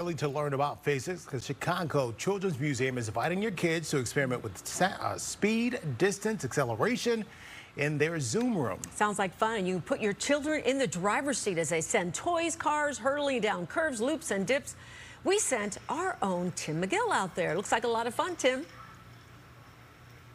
Early to learn about physics, the Chicago Children's Museum is inviting your kids to experiment with uh, speed, distance, acceleration in their Zoom room. Sounds like fun. You put your children in the driver's seat as they send toys, cars, hurtling down curves, loops, and dips. We sent our own Tim McGill out there. Looks like a lot of fun, Tim.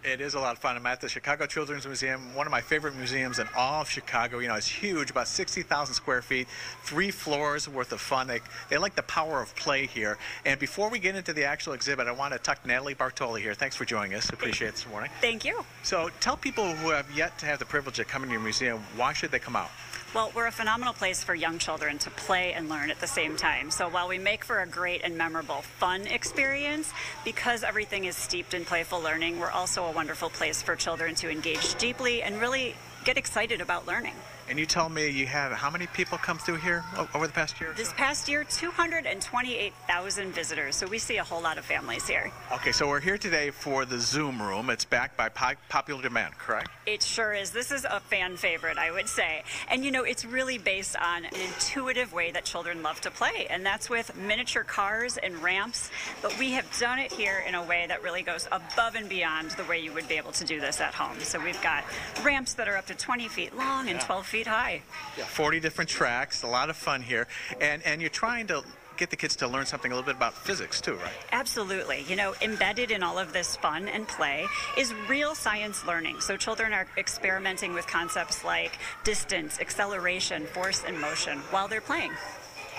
It is a lot of fun. I'm at the Chicago Children's Museum, one of my favorite museums in all of Chicago. You know, it's huge, about 60,000 square feet, three floors worth of fun. They, they like the power of play here. And before we get into the actual exhibit, I want to talk to Natalie Bartoli here. Thanks for joining us. Appreciate it this morning. Thank you. So tell people who have yet to have the privilege of coming to your museum, why should they come out? Well, we're a phenomenal place for young children to play and learn at the same time. So while we make for a great and memorable fun experience, because everything is steeped in playful learning, we're also a wonderful place for children to engage deeply and really get excited about learning. And you tell me you have how many people come through here over the past year? This past year, 228,000 visitors. So we see a whole lot of families here. Okay, so we're here today for the Zoom room. It's backed by popular demand, correct? It sure is. This is a fan favorite, I would say. And you know, it's really based on an intuitive way that children love to play, and that's with miniature cars and ramps. But we have done it here in a way that really goes above and beyond the way you would be able to do this at home. So we've got ramps that are up to 20 feet long and yeah. 12 feet high. Yeah, 40 different tracks, a lot of fun here. And, and you're trying to get the kids to learn something a little bit about physics too, right? Absolutely. You know, embedded in all of this fun and play is real science learning. So children are experimenting with concepts like distance, acceleration, force, and motion while they're playing.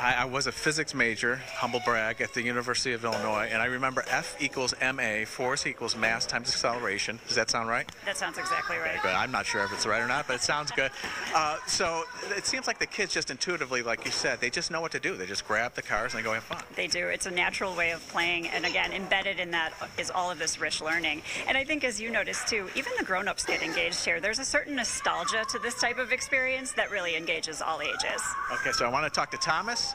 I, I, was a physics major, humble brag, at the University of Illinois, and I remember F equals ma, force equals mass times acceleration. Does that sound right? That sounds exactly right. Okay, I'm not sure if it's right or not, but it sounds good. Uh, so it seems like the kids just intuitively, like you said, they just know what to do. They just grab the cars and they go have fun. They do. It's a natural way of playing, and again, embedded in that is all of this rich learning. And I think, as you noticed too, even the grown-ups get engaged here. There's a certain nostalgia to this type of experience that really engages all ages. Okay, so I want to talk to Thomas.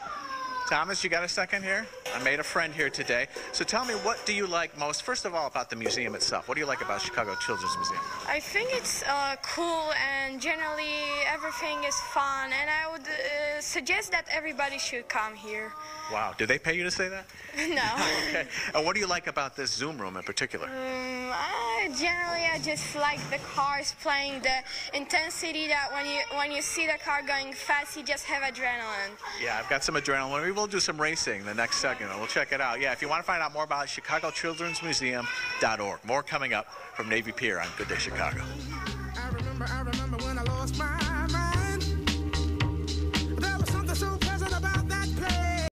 Thomas, you got a second here? I made a friend here today. So tell me, what do you like most, first of all, about the museum itself? What do you like about Chicago Children's Museum? I think it's uh, cool and generally everything is fun, and I would uh, suggest that everybody should come here. Wow. Do they pay you to say that? no. okay. And what do you like about this Zoom room in particular? Um, generally, I just like the cars playing the intensity that when you when you see the car going fast, you just have adrenaline. Yeah, I've got some adrenaline. We will do some racing the next segment. We'll check it out. Yeah, if you want to find out more about it, ChicagoChildren'sMuseum.org. More coming up from Navy Pier on Good Day Chicago. I remember, I remember.